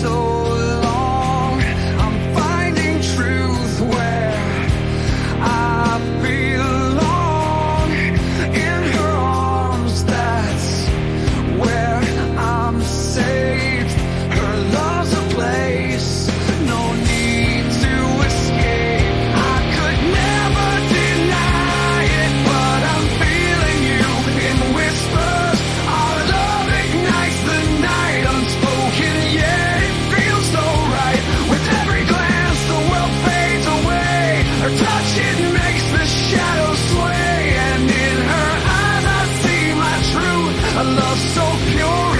so A love so pure